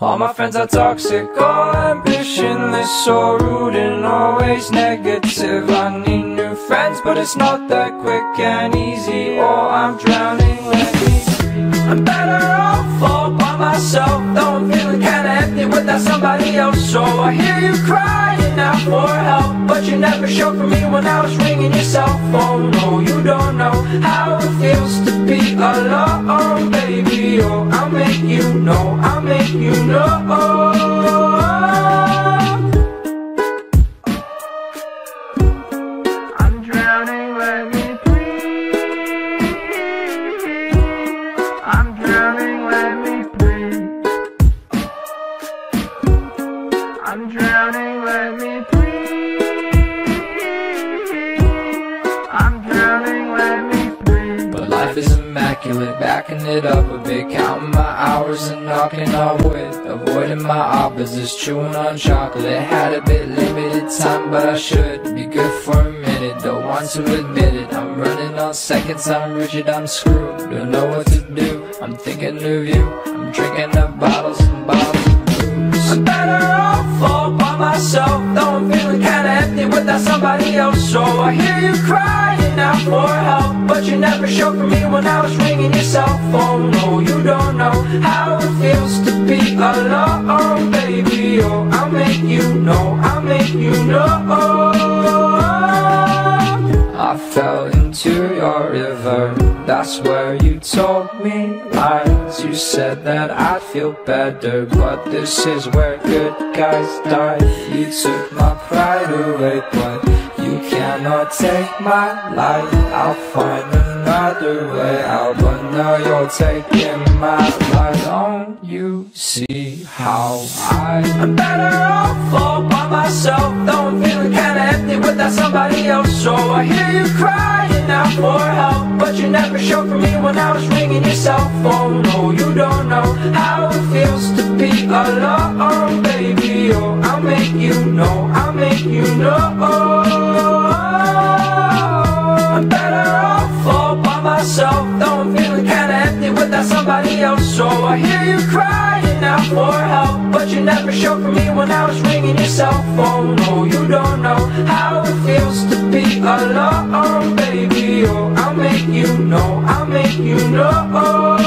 All my friends are toxic, all ambitionless, so rude and always negative. I need new friends, but it's not that quick and easy. Oh, I'm drowning, let me. I'm better off all by myself, though I'm feeling kinda empty without somebody else. So I hear you crying out for help, but you never showed for me when I was ringing your cell phone. No, you don't know how it feels to be alone, baby. Oh, I'll you know, I'll make you know. I'm drowning, let me breathe. I'm drowning, let me breathe. I'm drowning, let me breathe. I'm drowning, let is immaculate, backing it up a bit, counting my hours and knocking on wood. Avoiding my opposites, chewing on chocolate. Had a bit limited time, but I should be good for a minute. Don't want to admit it. I'm running on seconds, I'm rigid, I'm screwed. Don't know what to do. I'm thinking of you. I'm drinking up bottles and bottles of booze. I'm better off all by myself, though I'm feeling kinda empty without somebody else. So I hear you crying out for help, but you never showed for me when I was ringing your cell phone. No, you don't know how it feels to be alone, baby. Oh, I'll make you know, I'll make you know. I fell into your river. That's where you told me lies. You said that I'd feel better, but this is where good guys die. You took my pride away, but you cannot take my life. I'll find another way out, but now you're taking my life. Don't you see how I am better off all by myself? Though I'm feeling kinda empty without somebody else. So I hear you crying out for help, but you never showed for me when I was ringing your cell phone. No, you don't know how it feels to be alone, baby. Oh, I'll make you know, I'll make you know. I'm better off all by myself, though I'm feeling kinda empty without somebody else. So I hear you crying out for help, but you never showed for me when I was ringing your cell phone. No, you don't know how I'll make you know.